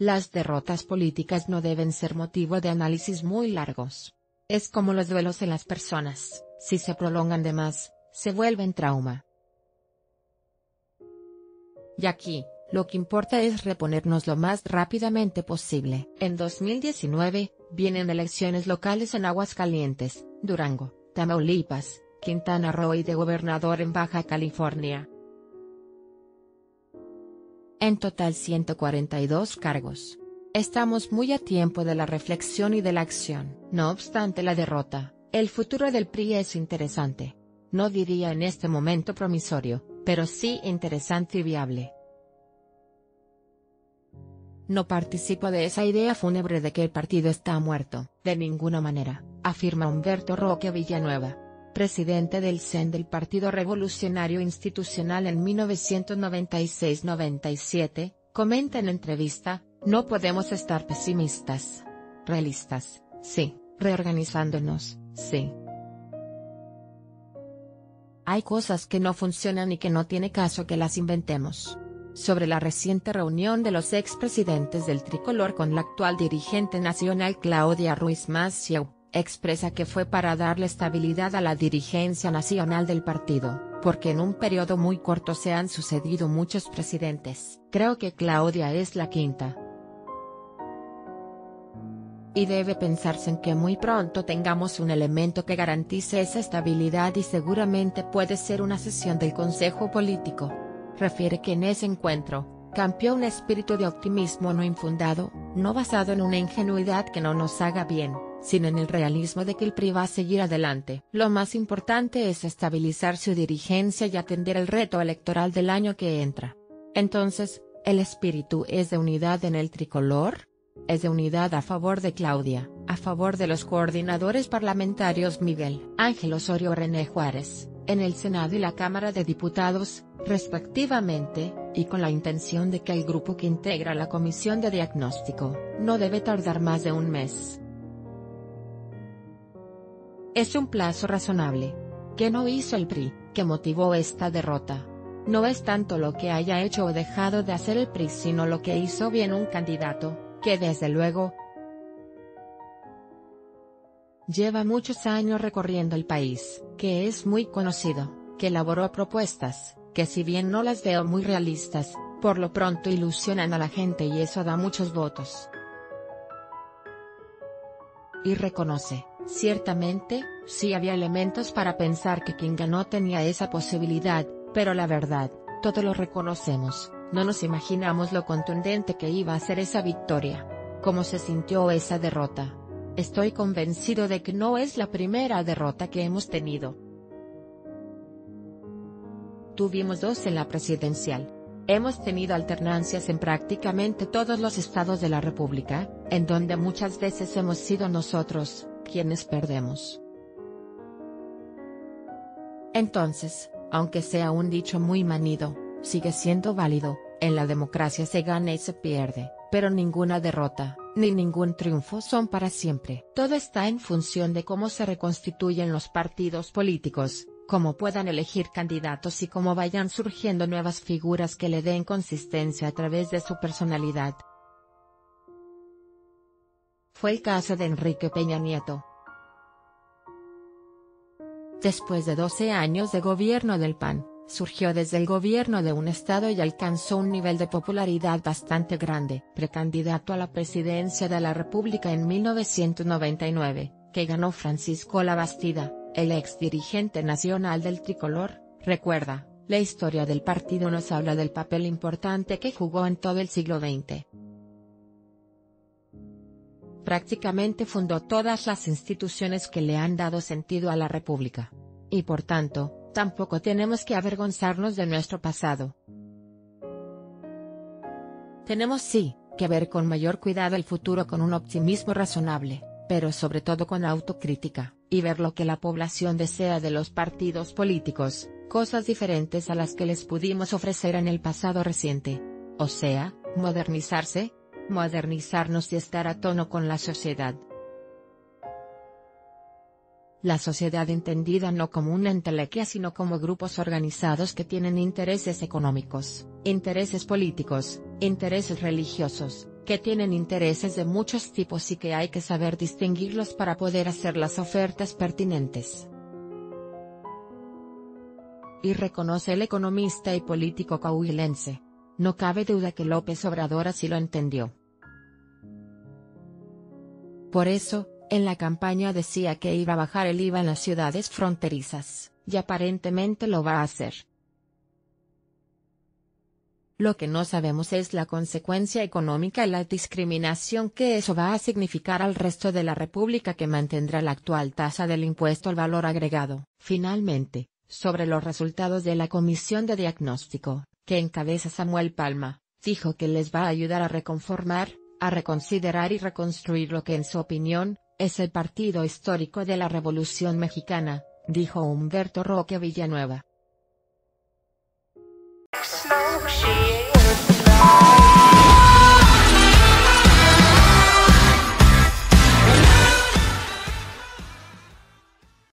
Las derrotas políticas no deben ser motivo de análisis muy largos. Es como los duelos en las personas, si se prolongan de más, se vuelven trauma. Y aquí, lo que importa es reponernos lo más rápidamente posible. En 2019, vienen elecciones locales en Aguascalientes, Durango, Tamaulipas, Quintana Roo y de gobernador en Baja California. En total 142 cargos. Estamos muy a tiempo de la reflexión y de la acción. No obstante la derrota, el futuro del PRI es interesante. No diría en este momento promisorio, pero sí interesante y viable. No participo de esa idea fúnebre de que el partido está muerto, de ninguna manera, afirma Humberto Roque Villanueva, presidente del CEN del Partido Revolucionario Institucional en 1996-97, comenta en entrevista, no podemos estar pesimistas. Realistas, sí, reorganizándonos, sí. Hay cosas que no funcionan y que no tiene caso que las inventemos sobre la reciente reunión de los expresidentes del tricolor con la actual dirigente nacional Claudia Ruiz Massieu, expresa que fue para darle estabilidad a la dirigencia nacional del partido, porque en un periodo muy corto se han sucedido muchos presidentes. Creo que Claudia es la quinta. Y debe pensarse en que muy pronto tengamos un elemento que garantice esa estabilidad y seguramente puede ser una sesión del Consejo Político refiere que en ese encuentro, campeó un espíritu de optimismo no infundado, no basado en una ingenuidad que no nos haga bien, sino en el realismo de que el PRI va a seguir adelante. Lo más importante es estabilizar su dirigencia y atender el reto electoral del año que entra. Entonces, ¿el espíritu es de unidad en el tricolor? Es de unidad a favor de Claudia, a favor de los coordinadores parlamentarios Miguel Ángel Osorio René Juárez, en el Senado y la Cámara de Diputados, respectivamente, y con la intención de que el grupo que integra la comisión de diagnóstico, no debe tardar más de un mes. Es un plazo razonable. ¿Qué no hizo el PRI, que motivó esta derrota? No es tanto lo que haya hecho o dejado de hacer el PRI sino lo que hizo bien un candidato, que desde luego, lleva muchos años recorriendo el país, que es muy conocido, que elaboró propuestas, que si bien no las veo muy realistas, por lo pronto ilusionan a la gente y eso da muchos votos. Y reconoce, ciertamente, sí había elementos para pensar que quien ganó tenía esa posibilidad, pero la verdad, todo lo reconocemos, no nos imaginamos lo contundente que iba a ser esa victoria. Cómo se sintió esa derrota. Estoy convencido de que no es la primera derrota que hemos tenido, tuvimos dos en la presidencial. Hemos tenido alternancias en prácticamente todos los estados de la República, en donde muchas veces hemos sido nosotros, quienes perdemos. Entonces, aunque sea un dicho muy manido, sigue siendo válido, en la democracia se gana y se pierde, pero ninguna derrota, ni ningún triunfo son para siempre. Todo está en función de cómo se reconstituyen los partidos políticos, cómo puedan elegir candidatos y cómo vayan surgiendo nuevas figuras que le den consistencia a través de su personalidad. Fue el caso de Enrique Peña Nieto. Después de 12 años de gobierno del PAN, surgió desde el gobierno de un estado y alcanzó un nivel de popularidad bastante grande, precandidato a la presidencia de la República en 1999, que ganó Francisco Labastida, el ex dirigente nacional del tricolor, recuerda, la historia del partido nos habla del papel importante que jugó en todo el siglo XX. Prácticamente fundó todas las instituciones que le han dado sentido a la República. Y por tanto, tampoco tenemos que avergonzarnos de nuestro pasado. Tenemos sí, que ver con mayor cuidado el futuro con un optimismo razonable, pero sobre todo con autocrítica y ver lo que la población desea de los partidos políticos, cosas diferentes a las que les pudimos ofrecer en el pasado reciente. O sea, modernizarse, modernizarnos y estar a tono con la sociedad. La sociedad entendida no como una entelequia sino como grupos organizados que tienen intereses económicos, intereses políticos, intereses religiosos, que tienen intereses de muchos tipos y que hay que saber distinguirlos para poder hacer las ofertas pertinentes. Y reconoce el economista y político coahuilense. No cabe duda que López Obrador así lo entendió. Por eso, en la campaña decía que iba a bajar el IVA en las ciudades fronterizas, y aparentemente lo va a hacer. Lo que no sabemos es la consecuencia económica y la discriminación que eso va a significar al resto de la República que mantendrá la actual tasa del impuesto al valor agregado. Finalmente, sobre los resultados de la comisión de diagnóstico, que encabeza Samuel Palma, dijo que les va a ayudar a reconformar, a reconsiderar y reconstruir lo que en su opinión, es el partido histórico de la Revolución Mexicana, dijo Humberto Roque Villanueva.